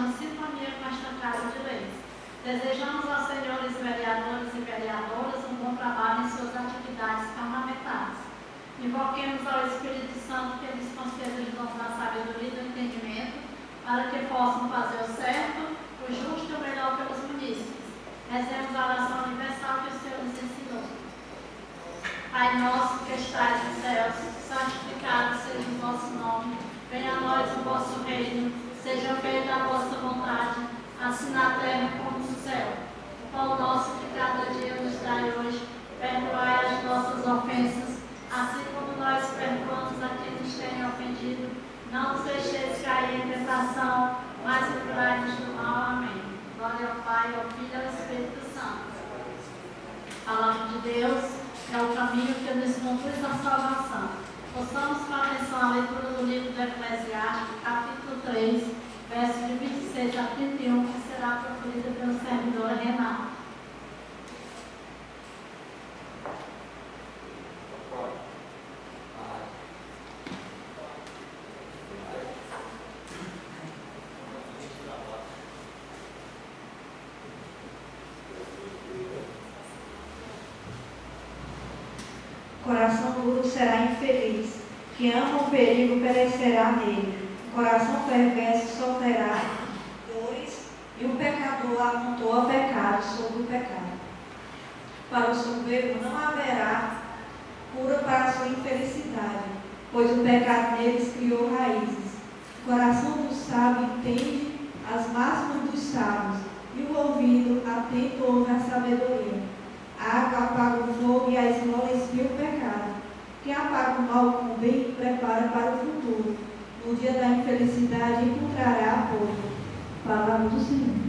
em sintonia com esta casa de leis. Desejamos aos senhores vereadores e vereadoras um bom trabalho em suas atividades parlamentares. Invoquemos ao Espírito Santo que lhes conceda os dons da sabedoria e do entendimento, para que possam fazer o certo, o justo e o melhor pelos munícipes. Rezemos a oração universal que o Senhor nos ensinou. Pai nosso que estais nos céus, santificado seja o vosso nome. Venha a nós o vosso reino. Seja feita a vossa vontade, assim na terra como no céu. O pão nosso de cada dia nos dai hoje. Perdoai as nossas ofensas, assim como nós perdoamos a quem nos tem ofendido. Não nos deixeis cair em tentação, mas livrai-nos do mal. Amém. Glória ao Pai, ao Filho e ao Espírito Santo. Palavra de Deus é o caminho que nos conduz à salvação. Possamos com atenção a leitura do livro do Eclesiástico, capítulo 3, versos de 26 a 31, que será proferida pelo servidor Renato. Coração duro será infeliz, que ama o perigo perecerá nele. O coração perverso sofrerá dores, e o pecador amontoa pecado sobre o pecado. Para o soberbo não haverá cura para a sua infelicidade, pois o pecado neles criou raízes. O coração do sábio as máximas dos sábios, e o ouvido atento ouve a sabedoria. A água apaga o fogo e a esmola espia o pecado. Quem apaga o mal com o bem prepara para o futuro. No dia da infelicidade encontrará apoio. Palavra do Senhor.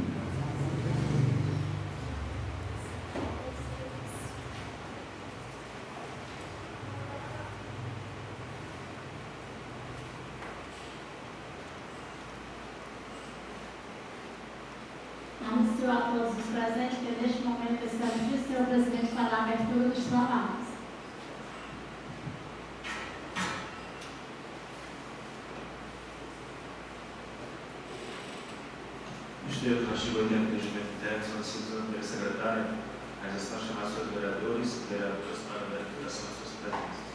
Anuncio a todos os presentes que neste momento estamos de senhor presidente para a abertura dos trabalhos. Os termos do artigo 80 do regimento interno são decididos pela primeira secretária, mas estão chamados seus vereadores e vereadoras para a verificação de suas presenças.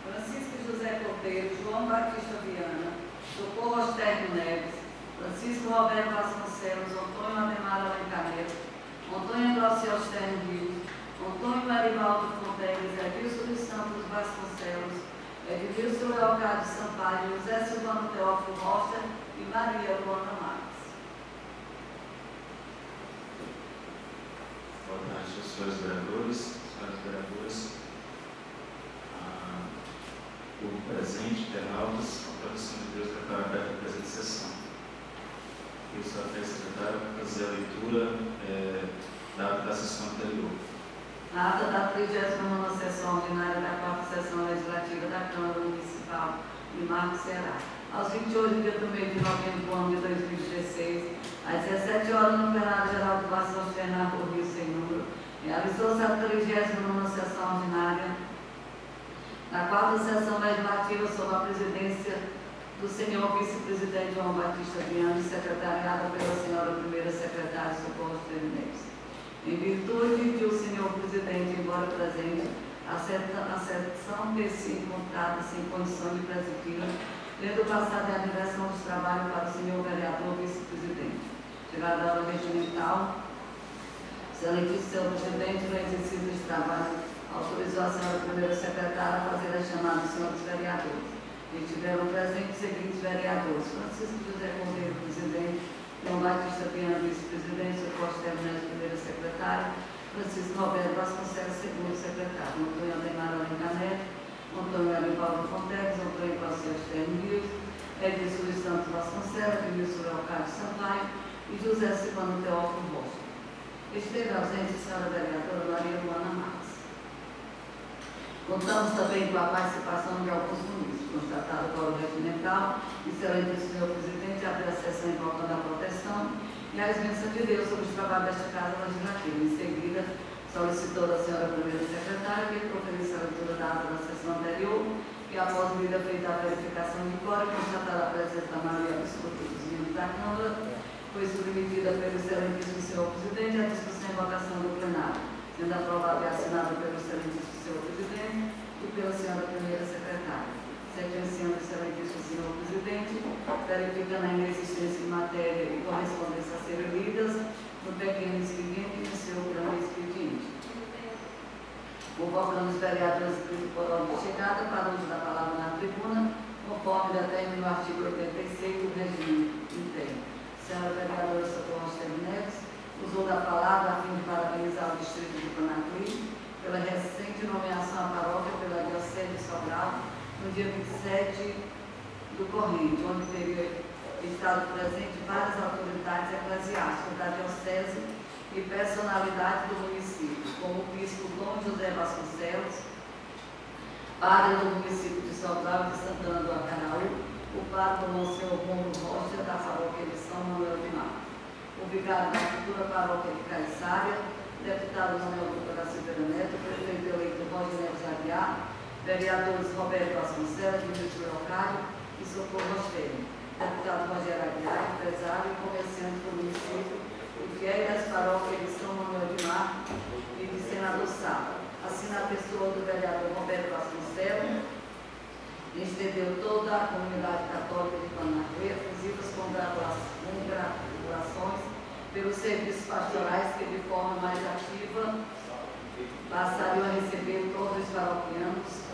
Francisco José Cordeiro, João Batista Viana, Socorro Ostérgio Neves, Francisco Roberto Vasconcelos, Antônio Ademar Alencar Neto, Antônio Glaucio Ostérgio Rio, Antônio Arivaldo Fonteles, Edilson dos Santos Vasconcelos, Edilson Leocádio Sampaio, José Silvano Teófilo Rocha e Maria Luana Marques. Boa tarde, senhores vereadores, senhoras vereadoras. Ah, o presente, internautas, a proteção de Deus, declara aberta a presente sessão. Eu sou a secretária para fazer a leitura eh, da, da sessão anterior. Na ata da 39 sessão ordinária da 4 sessão legislativa da Câmara Municipal de Marcos Ceará. Aos 28 dias do mês de novembro do ano de 2016, às 17 horas, no plenário geral do Vasco Fernando Rio Sem realizou-se a 39 sessão ordinária da quarta sessão legislativa sob a presidência do senhor vice-presidente João Batista Viana, secretariada pela senhora primeira secretária Socorro Neves. Em virtude de o senhor presidente, embora presente, a sessão ter sido encontrada sem condição de presidir, tendo passado a direção dos trabalhos para o senhor vereador vice-presidente. Chegada a hora regimental, excelentíssimo senhor presidente, no exercício dos trabalhos, autorizou a senhora primeira secretária a fazer a chamada dos senhores vereadores. E tiveram presentes os seguintes vereadores: Francisco José Cordeiro, presidente, Batista Piano, vice-presidente, Socorro Neves, primeira secretária, Francisco Roberto Vasconcelos, segundo secretário, Antônio Ademar Alencar Neto, Antônio Hélio Paulo Fonteles, Antônio Externo Rios, Edilson dos Santos Vasconcelos, Edilson Leocádio Sampaio e José Silvano Teófilo Rocha. Esteve ausente a senhora vereadora Maria Luana Marques. Contamos também com a participação de alguns munícipes, constatado o regimental, excelente senhor presidente, abre a sessão invocando a proteção e a bênçãos de Deus sobre os trabalhos desta Casa Legislativa. Em seguida, solicitou da senhora primeira secretária que proferisse a leitura da ata da sessão anterior e, após vida feita a verificação de coro, constatada a presença da maioria absoluta dos membros da Câmara foi submetida pelo excelentíssimo senhor presidente à discussão e votação do plenário, sendo aprovada e assinada pelo excelentíssimo senhor presidente e pela senhora primeira secretária. Sentenciando o excelentíssimo senhor presidente, verificando a inexistência de matéria e correspondência a ser lidas no pequeno expediente e no seu grande expediente. Convocando os vereadores por ordem de chegada para uso da palavra na tribuna, conforme determina o artigo 86 do regime interno. Senhora vereadora Socorro Neves usou da palavra a fim de parabenizar o distrito de Conakry pela recente nomeação à paróquia pela Diocese de Sobral no dia 27 do corrente, onde teria estado presente várias autoridades eclesiásticas da Diocese e personalidades do município, como o bispo Dom José Vasconcelos, padre do município de Sobral de Santana do Acaraú, o padre Monsenhor Romulo Rocha, da paróquia de São Manuel de Mar, o vigário da futura paróquia de Caiçária, deputado Manuel Dutra da Silveira Neto, prefeito eleito Roger Neves Aguiar, vereadores Roberto Vasconcelos, Ministro Leocádio e Socorro Rosteiro, deputado Rogério Aguiar, empresário e comerciante do município, o fiel das paróquias de São Manuel de Mar e de Senador Sá. Assina a pessoa do vereador Roberto Vasconcelos, estendeu toda a comunidade católica de Panacuê visivas congratulações pelos serviços pastorais que, de forma mais ativa, passariam a receber todos os paroquianos,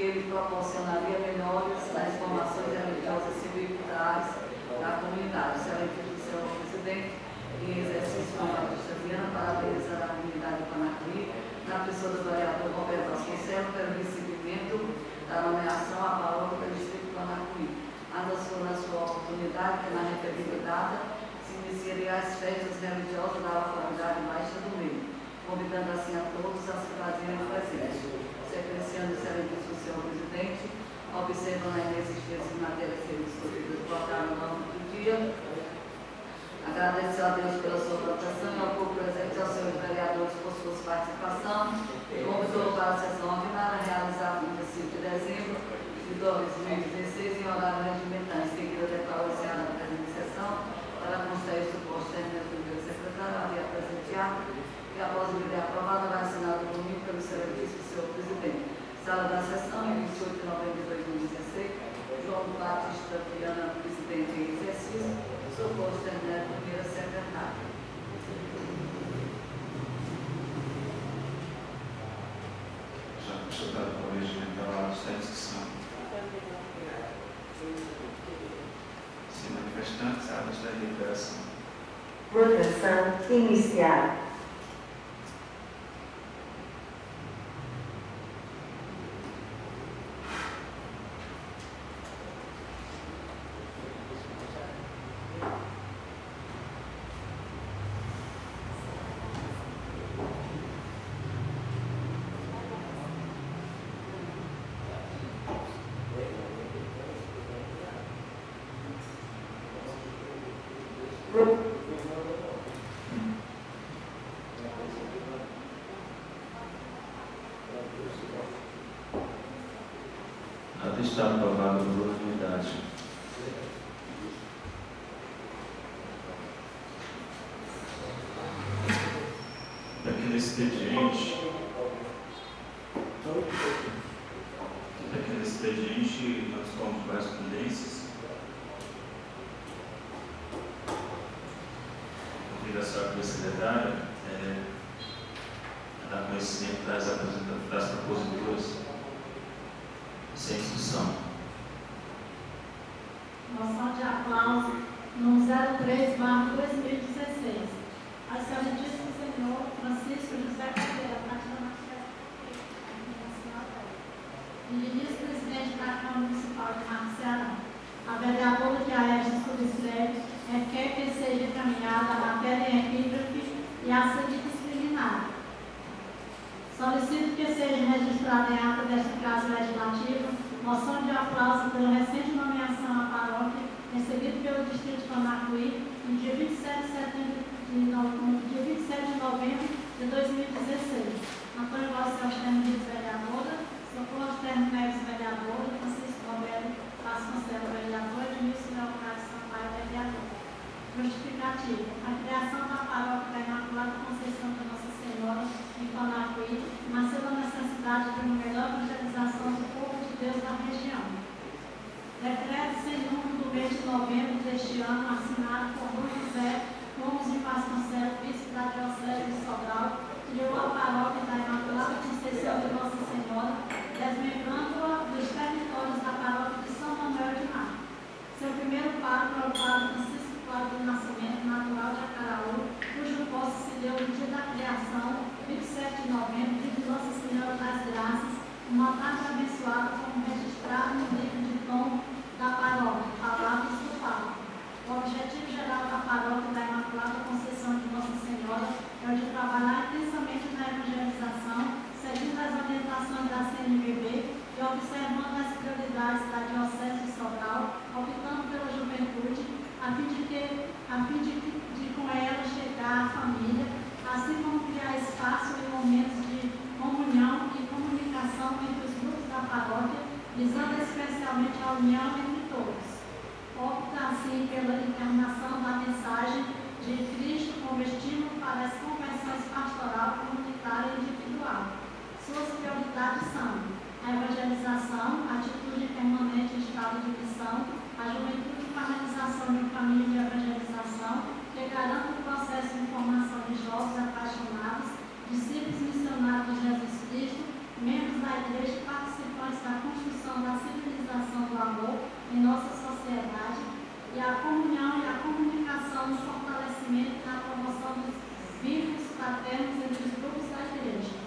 que lhe proporcionaria melhores nas formações religiosas civilizares da comunidade. Excelentíssimo senhor presidente, em exercício da Batista Viana, parabenizar a comunidade de Panacuí, na pessoa do vereador Roberto Vasconcelos, pelo recebimento da nomeação à paróquia do Distrito Panacuí. Anunciou na sua oportunidade que na referida data se iniciaria as festas religiosas da localidade baixa do meio, convidando assim a todos a se fazerem presentes. Sequenciando o excelentíssimo senhor presidente, observando a inexistência de matérias ser discutidas, colocaram no nome do dia, Agradecer a Deus pela sua proteção e ao povo presente aos seus vereadores por sua participação e convidou para a sessão ordinária realizada no 25 de dezembro de 2016 em horário regimental. Em seguida, declarou a da presente sessão para constar o suposto término do secretário, havia presenteado e após o vídeo aprovado, vai assinado domingo pelo excelentíssimo senhor presidente. Sala da sessão, em 28 de novembro de 2016, João Batista Viana, presidente em exercício. Socorro Sandra, primeira secretária. Já consultado o regimental, está em discussão. Sem manifestantes, áreas da liberação. Votação iniciada. está aprovado por unanimidade. Daquele expediente, daquele expediente, nós tomamos várias pendências. Eu queria saber a secretária é, dar conhecimento das, das proposituras sem discussão. Moção de aplauso no 03 2016. A excelentíssimo senhor Francisco José Cadeira, Ministro-presidente da Câmara Municipal de Marcos Ceará. A vereadora de Aécio Subsilério requer que seja encaminhada a matéria em epígrafe e a seguir discriminada Solicito que seja registrada em ata desta Casa Legislativa moção de aplauso pela recente nomeação à paróquia recebida pelo Distrito de Panacuí no dia 27 de, setembro de, no dia 27 de novembro de 2016. a criação da paróquia da Imaculada Conceição da Nossa Senhora em Panacuí, nasceu da necessidade de uma melhor evangelização do povo de Deus na região. Decreto sem número do mês de novembro deste ano, assinado por Rui José Gomes de Vasconcelos, bispo da Diocese de Sobral, criou a paróquia da Imaculada Conceição de Nossa Senhora, desmembrando-a dos territórios da paróquia de São Manuel de Mar. Seu primeiro padre é o padre natural de Acaraú, cujo posse se deu no dia da criação, 27 de novembro, de Nossa Senhora das Graças, uma data abençoada como registrado no livro de tom da paróquia, Palavras do Papa. O objetivo geral da paróquia da Imaculada Conceição de Nossa Senhora é o de trabalhar intensamente na evangelização, seguindo as orientações da CNBB e observando as prioridades da Diocese de Sobral, optando pela juventude, a fim de que, a fim de, de com ela chegar à família, assim como criar espaço e momentos de comunhão e comunicação entre os grupos da paróquia, visando especialmente a união entre todos opta assim pela encarnação da mensagem de Cristo como estímulo para as conversões pastoral, comunitária e individual. Suas prioridades são a evangelização, a atitude permanente em estado de missão, a juventude com a realização de um caminho de evangelização que garanta o processo de formação de jovens apaixonados, discípulos missionários de Jesus Cristo, da igreja participantes da construção da civilização do amor em nossa sociedade e a comunhão e a comunicação no fortalecimento e na promoção dos vínculos fraternos entre os grupos da igreja.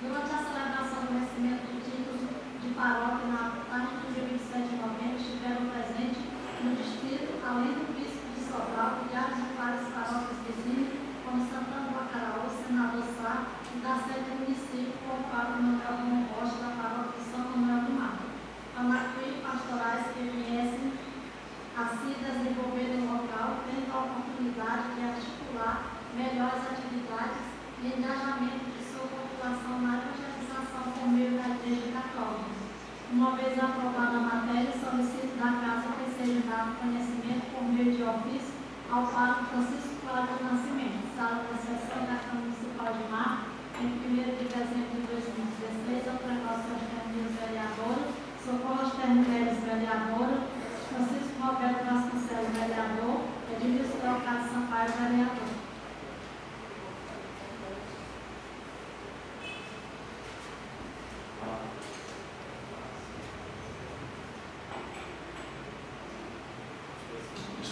Durante a celebração do vencimento de títulos de paróquia na tarde do dia 27 de novembro, estiveram presentes no distrito, além do bispo de Sobral, milhares de várias paróquias vizinhas, como Santana do Acaraú, Senador Sá, da sede do município, como o Padre Manuel Dom Rocha, da paróquia de São Manuel do Mar. Anacui pastorais que viessem a se desenvolver no local, tendo a oportunidade de articular melhores atividades e engajamento de sua população na evangelização por meio da Igreja Católica. Uma vez aprovada a matéria, solicito da Casa que seja dado conhecimento por meio de ofício ao Padre Francisco Cláudio Nascimento, sala da sessão da Câmara Municipal de Mar, em 1 de dezembro de 2016, ao negócio das terminas vereadoras, Socorro às Mulheres vereadora, Francisco Roberto Vasconcelos, vereador, Edilson Leocádio Sampaio, vereador.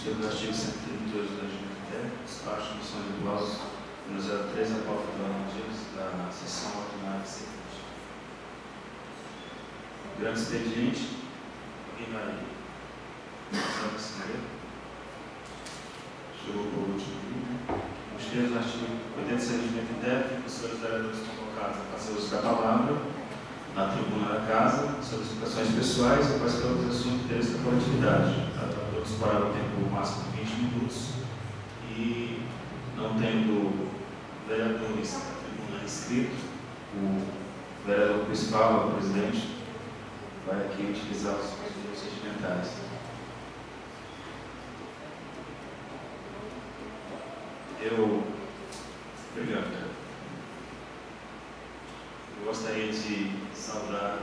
Termos do artigo 132 da GNT, despacho de iguais número 03 a pauta do dias da sessão ordinária seguinte. Grande expediente. Alguém vai Sabe escrever? Chegou por último aqui, né? Nos termos do artigo 86 de INTEP, os senhores vereadores convocados a fazer uso da palavra na tribuna da casa, sobre explicações pessoais e quaisquer outros assuntos de interesse da coletividade. Tá? Todos para o tempo máximo de 20 minutos e não tendo vereadores inscrito, o vereador principal, o presidente, vai aqui utilizar os regimentais. Eu. Obrigado, cara. Eu gostaria de saudar,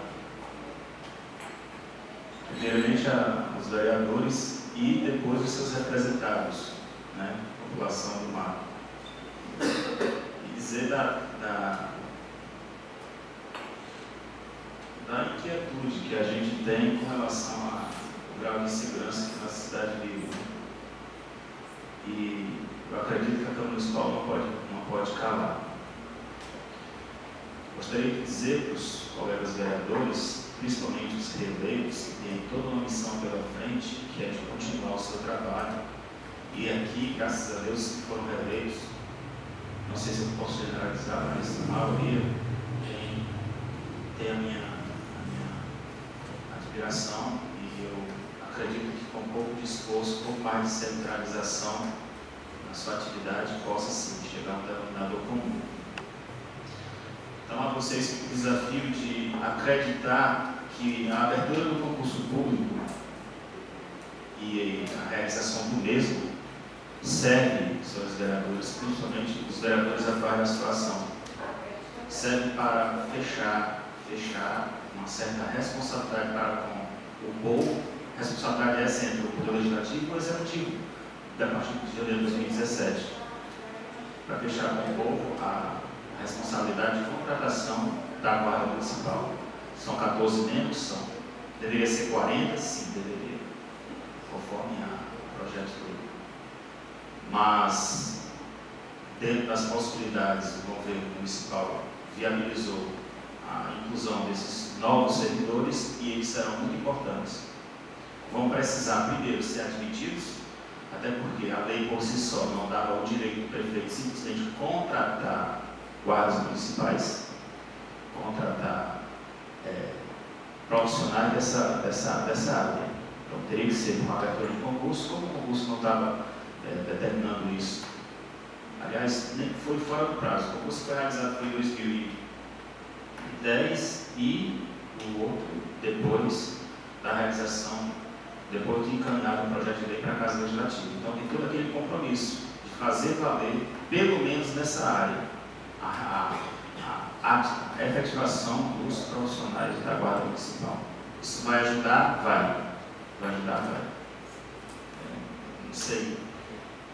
primeiramente, a, os vereadores e depois os seus representados, né? População do mar. E dizer da, da, da inquietude que a gente tem com relação ao grau de insegurança que a nossa cidade vive. E eu acredito que a Câmara Municipal não pode, não pode calar. Gostaria de dizer para os colegas vereadores, principalmente os reeleitos, que têm toda uma missão pela frente, que é de continuar o seu trabalho. E aqui, graças a Deus, que foram reeleitos, não sei se eu posso generalizar, mas a maioria tem, tem a, minha, a minha admiração e eu acredito que com um pouco de esforço, pouco mais de centralização na sua atividade, possa sim chegar a um denominador comum. Então, a vocês o desafio de acreditar que a abertura do concurso público e a realização do mesmo serve, senhores vereadores, principalmente os vereadores atuais da situação, serve para fechar, fechar uma certa responsabilidade para com o povo, responsabilidade essa entre o Poder Legislativo e o Executivo, da partir de janeiro de 2017, para fechar com o povo a responsabilidade de contratação da Guarda Municipal. São 14 membros, são. Deveria ser 40? Sim, deveria, conforme o projeto do. Mas, dentro das possibilidades, o governo municipal viabilizou a inclusão desses novos servidores e eles serão muito importantes. Vão precisar, primeiro, ser admitidos, até porque a lei por si só não dava o direito do prefeito simplesmente contratar guardas municipais, contratar é, profissionais dessa, dessa, dessa área. Então teria que ser uma abertura de concurso, como o concurso não estava é, determinando isso. Aliás, nem foi fora do prazo. O concurso foi realizado em 2010 e o outro depois da realização, depois de encaminhar o projeto de lei para a Casa Legislativa. Então tem todo aquele compromisso de fazer valer, pelo menos nessa área, a, a, a efetivação dos profissionais da Guarda Municipal. Isso vai ajudar? Vai. Vai ajudar? Vai. É, não sei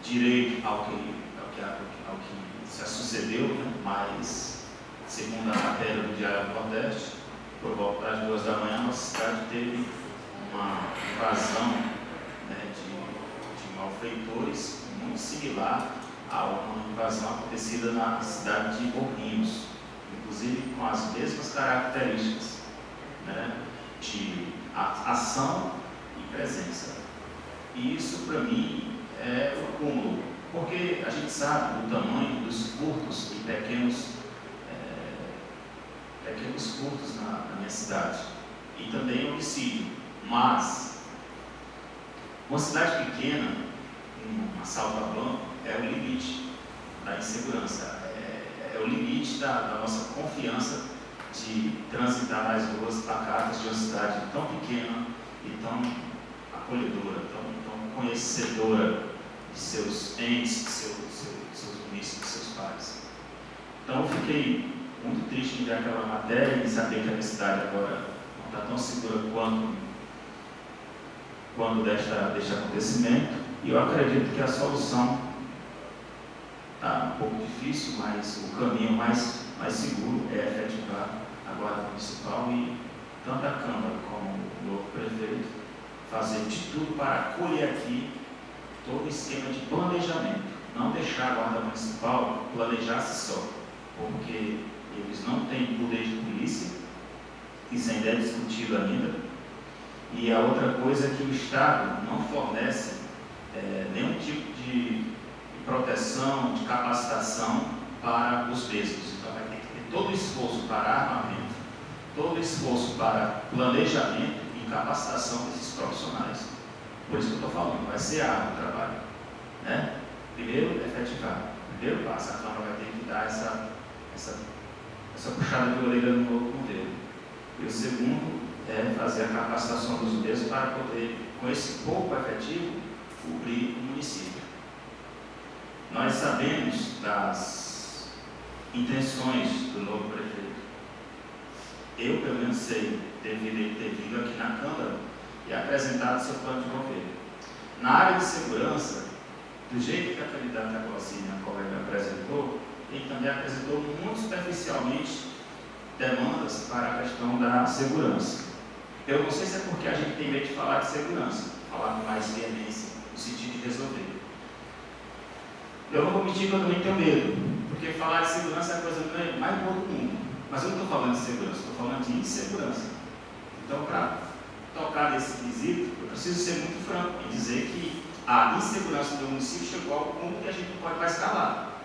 direito ao que, ao que, ao que se sucedeu, né? mas, segundo a matéria do Diário do Nordeste, por volta das duas da manhã, nossa cidade teve uma invasão né, de, de malfeitores muito similar a uma invasão acontecida na cidade de Morrinhos, inclusive com as mesmas características né, de ação e presença. E isso, para mim, é o cúmulo, porque a gente sabe do tamanho dos furtos e pequenos, é, pequenos furtos na, na minha cidade, e também homicídio. Mas, uma cidade pequena, um assalto a banco, é o limite da insegurança, é, é o limite da, da, nossa confiança de transitar nas ruas pacatas de uma cidade tão pequena e tão acolhedora, tão, tão conhecedora de seus entes, de seu, seu, seus munícipes, de seus pais. Então eu fiquei muito triste em ver aquela matéria e saber que a minha cidade agora não está tão segura quanto quando desta, deste acontecimento, e eu acredito que a solução Está um pouco difícil, mas o caminho mais, mais seguro é efetivar a Guarda Municipal e tanto a Câmara como o novo prefeito fazer de tudo para acolher aqui todo o esquema de planejamento. Não deixar a Guarda Municipal planejar-se só, porque eles não têm poder de polícia, isso ainda é discutido ainda. E a outra coisa é que o Estado não fornece é, nenhum tipo de proteção, de capacitação para os mesmos. Então vai ter que ter todo o esforço para armamento, todo o esforço para planejamento e capacitação desses profissionais. Por isso que eu estou falando, vai ser árduo o trabalho. Né? Primeiro, efetivar. Primeiro passo, a Câmara vai ter que dar essa, essa, essa puxada de orelha no novo modelo. E o segundo é fazer a capacitação dos mesmos para poder, com esse pouco efetivo, cobrir o município. Nós sabemos das intenções do novo prefeito. Eu, pelo menos, sei, devido ter vindo aqui na Câmara e apresentado seu plano de governo. Na área de segurança, do jeito que a candidata Glaucina, a colega, apresentou, ele também apresentou muito superficialmente demandas para a questão da segurança. Eu não sei se é porque a gente tem medo de falar de segurança, falar com mais veemência, no sentido de resolver. Eu não vou mentir que eu também tenho medo, porque falar de segurança é a coisa mais boa do mundo. Mas eu não estou falando de segurança, estou falando de insegurança. Então, para tocar nesse quesito, eu preciso ser muito franco e dizer que a insegurança do município chegou ao ponto que a gente não pode mais calar.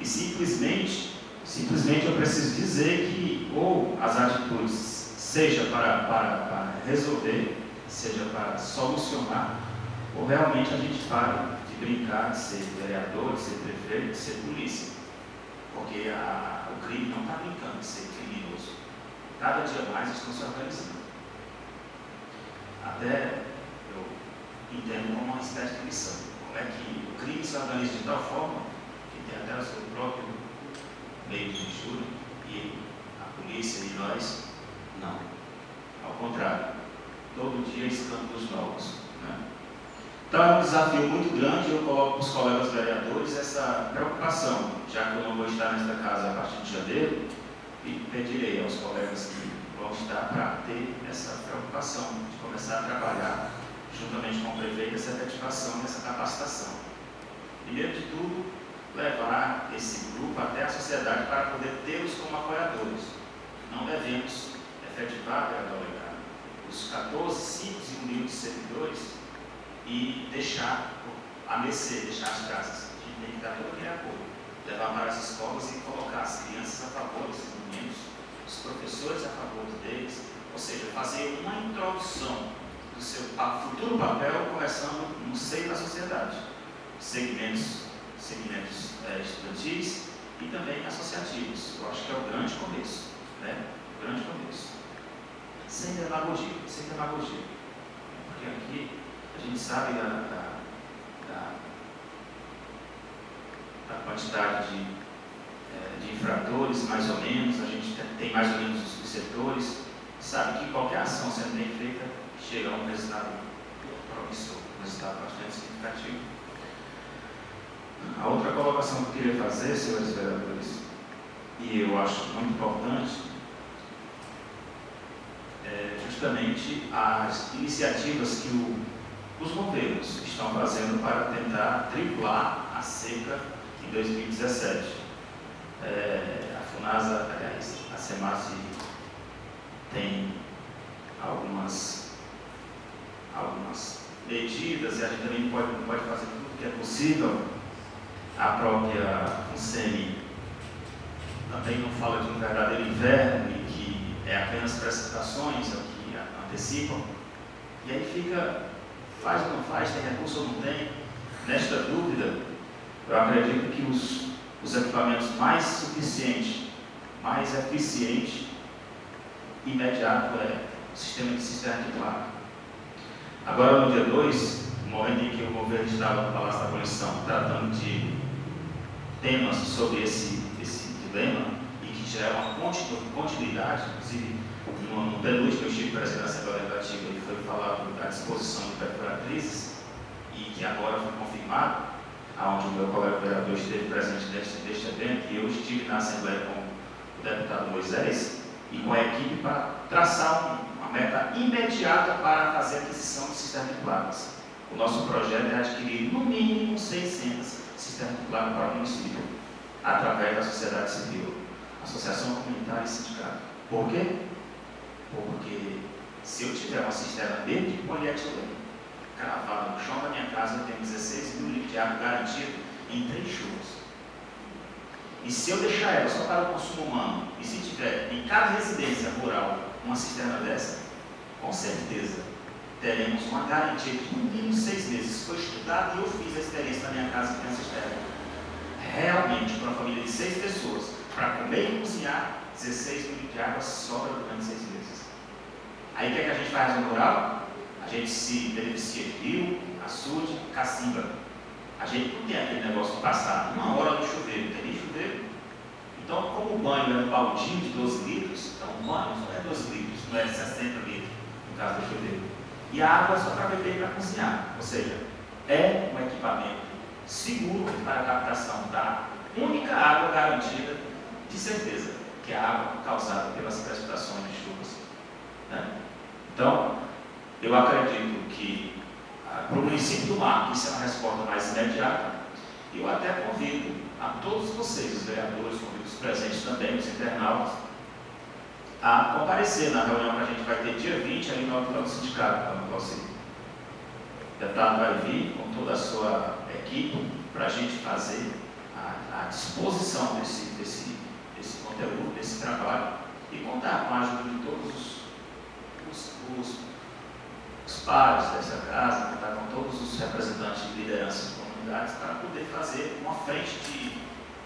E simplesmente, simplesmente eu preciso dizer que ou as atitudes, seja para, para, para resolver, seja para solucionar, realmente a gente para brincar de ser vereador, de ser prefeito, de ser polícia. Porque a, o crime não está brincando de ser criminoso. Cada dia mais estão se organizando. Até eu entendo como uma espécie de missão. Como é que o crime se organiza de tal forma que tem até o seu próprio meio de mistura e a polícia e nós Não. Ao contrário. Todo dia escândalos novos. Então é um desafio muito grande. Eu coloco para os colegas vereadores essa preocupação, já que eu não vou estar nesta casa a partir de janeiro, e pedirei aos colegas que vão estar para ter essa preocupação de começar a trabalhar juntamente com o prefeito essa efetivação, essa capacitação. Primeiro de tudo, levar esse grupo até a sociedade para poder tê-los como apoiadores. Não devemos efetivar, vereador Legal, os 14 simples e servidores e deixar a mercê, deixar as casas. A gente tem que dar todo aquele apoio. Levar para as escolas e colocar as crianças a favor desses meninos, os professores a favor deles, ou seja, fazer uma introdução do seu futuro papel começando no seio da sociedade. Segmentos, segmentos é, estudantis e também associativos. Eu acho que é o grande começo. Né? O grande começo. Sem demagogia, sem demagogia. Porque aqui a gente sabe da, da, da, da quantidade de, é, de infratores, mais ou menos, a gente tem mais ou menos os setores, sabe que qualquer ação sendo bem feita chega a um resultado promissor, um resultado bastante significativo. A outra colocação que eu queria fazer, senhores vereadores, e eu acho muito importante, é justamente as iniciativas que o, os governos estão fazendo para tentar triplar a seca em 2017. É, a FUNASA, aliás, a SEMASI tem algumas, algumas medidas e a gente também pode, pode fazer tudo que é possível. A própria FUNSEMI também não fala de um verdadeiro inverno e que é apenas precipitações, é o que antecipam. E aí fica, faz ou não faz, tem recurso ou não tem. Nesta dúvida, eu acredito que os, os equipamentos mais suficientes, mais eficientes, imediato é o sistema de cisterna de placa. Agora, no dia 2, no momento em que o governo estava no Palácio da Abolição tratando de temas sobre esse, esse dilema, e que já é uma continuidade, inclusive no, no penúltimo eu estive presente na Assembleia Legislativa e foi falado da disposição de perfuratrizes, e que agora foi confirmado, aonde o meu colega vereador esteve presente neste, neste evento, e eu estive na Assembleia com o deputado Moisés, e com a equipe para traçar uma meta imediata para fazer a aquisição de cisternas de placas. O nosso projeto é adquirir no mínimo 600 cisternas de placas para o município, através da sociedade civil, associação comunitária e sindicato. Por quê? Porque se eu tiver uma cisterna verde de polietileno cravada no chão da minha casa, eu tenho 16 mil litros de água garantido em três chuvas. E se eu deixar ela só para o consumo humano, e se tiver em cada residência rural uma cisterna dessa, com certeza teremos uma garantia de no mínimo seis meses. Foi estudado e eu fiz a experiência na minha casa que tem a cisterna. Realmente, para uma família de seis pessoas, para comer e cozinhar, 16 mil de água sobra durante seis meses. Aí o que, é que a gente faz no rural? A gente se beneficia de rio, açude, cacimba. A gente não tem aquele negócio de passar uma hora no chuveiro, tem nem chuveiro. Então, como o banho é um baldinho de 12 litros, então o banho não é 12 litros, não é 60 litros, no caso do chuveiro. E a água é só para beber e para cozinhar. Ou seja, é um equipamento seguro para a captação da única água garantida, de certeza, que é a água causada pelas precipitações de chuvas. Né? Então, eu acredito que para o município do Mar, isso é uma resposta mais imediata, eu até convido a todos vocês, os vereadores, convido os presentes também, os internautas, a comparecer na reunião que a gente vai ter dia 20 ali no do sindicato, no você. O deputado vai vir com toda a sua equipe para a gente fazer a, a disposição desse, desse, desse conteúdo, desse trabalho e contar com a ajuda de todos os, os, os pares dessa casa, contar com todos os representantes de lideranças de comunidades para poder fazer uma frente de,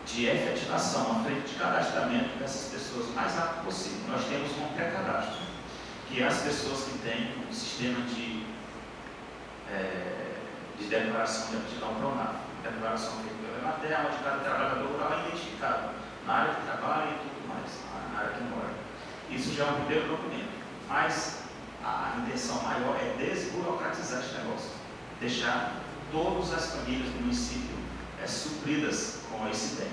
de efetivação, uma frente de cadastramento dessas pessoas o mais rápido possível. Nós temos um pré-cadastro, que é as pessoas que têm um sistema de, é, de declaração de aptidão PRONAF, declaração feita pela Emater, onde cada trabalhador rural é identificado na área de trabalho e tudo mais, na área que mora. Isso já é um primeiro documento. Mas a intenção maior é desburocratizar esse negócio. Deixar todas as famílias do município é, supridas com esse bem.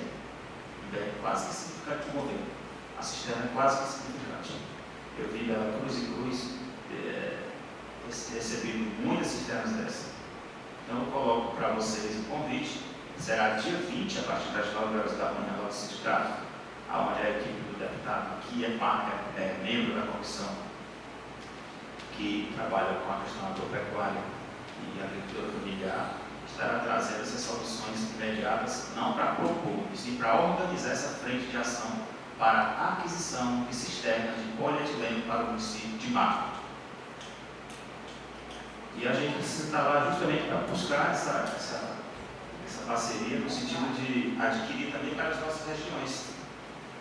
Um bem quase que significante para o. A cisterna é quase que significante. Eu vi da Cruz e Cruz é, muitas cisternas dessas. Então eu coloco para vocês o convite. Será dia 20, a partir das 9 horas da manhã, lá no sindicato, onde a equipe do deputado, que é, é, é membro da comissão, que trabalha com a questão agropecuária e agricultura familiar, estará trazendo essas soluções imediatas, não para propor, sim para organizar essa frente de ação para a aquisição de cisternas de polietileno para o município de Marco. E a gente precisa estar lá justamente para buscar essa, essa parceria no sentido de adquirir também para as nossas regiões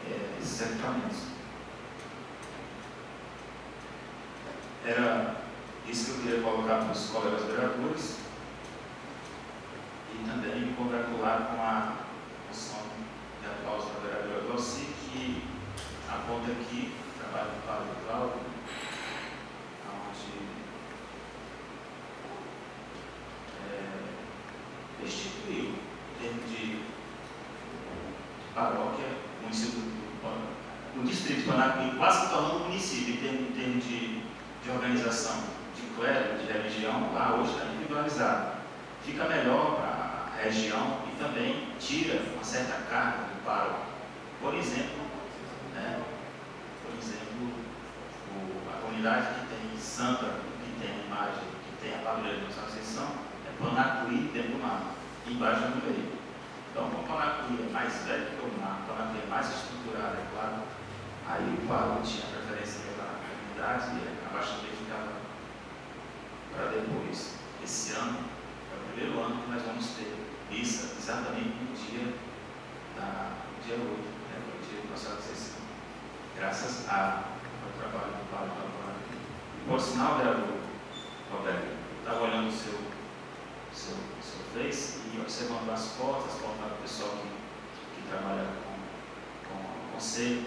é, esses equipamentos. Era isso que eu queria colocar para os colegas vereadores e também me congratular com a moção de aplauso da vereadora Glauci, que aponta aqui trabalho do Padre Cláudio, onde é, instituiu, em termos de paróquia, o município do, o distrito de Panacuí quase que tornou um município em termos, em termos de, de organização de clero, de religião, lá hoje está individualizado. Fica melhor para região e também tira uma certa carga do paro. Por exemplo, né, por exemplo o, a comunidade que tem santa, que tem a imagem, que tem a padroeira de Ascensão, é Panacuí dentro do mar, embaixo do meio. Então, como Panacuí é mais velho que o mar, Panacuí é mais estruturado, é claro, aí o paro tinha preferência pela comunidade e a Baixa ficava para depois. Esse ano é o primeiro ano que nós vamos ter missa exatamente no dia, da, dia 8, né, no dia do processo de sessão. Graças ao trabalho do Paulo Lavorado. Por sinal, vereador Roberto, estava olhando o seu, seu, seu Face e observando as fotos, as fotos do pessoal que, que trabalha com, com o conselho,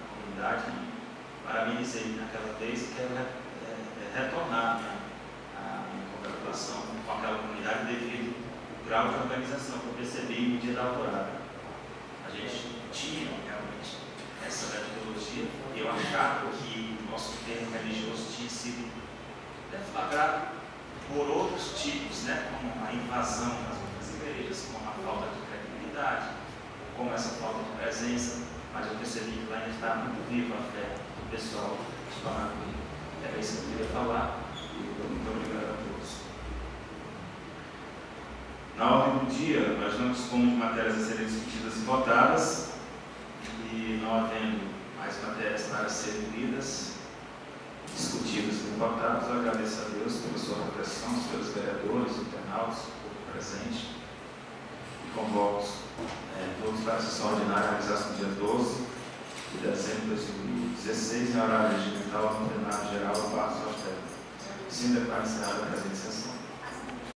a comunidade, e parabenizei naquela vez e quero é, é, retornar a minha, a minha congratulação com aquela comunidade devido grau de organização que eu percebi no dia da alvorada. A gente tinha realmente essa metodologia e eu achava que o nosso termo religioso tinha sido deflagrado por outros tipos, né, como a invasão nas outras igrejas, como a falta de credibilidade, como essa falta de presença, mas eu percebi que lá ainda está muito viva a fé do pessoal de Panacuí. Era isso que eu queria falar muito obrigado a todos. Na ordem do dia, nós não dispomos de matérias a serem discutidas e votadas, e não havendo mais matérias para serem lidas, discutidas e votadas, eu agradeço a Deus pela sua proteção, senhores vereadores, internautas, público presente, e convoco é, todos para a sessão ordinária realizada no dia 12 de dezembro de 2016, em horário regimental, no plenário geral, Barros Hostel. Sim, declaro encerrada a presente sessão.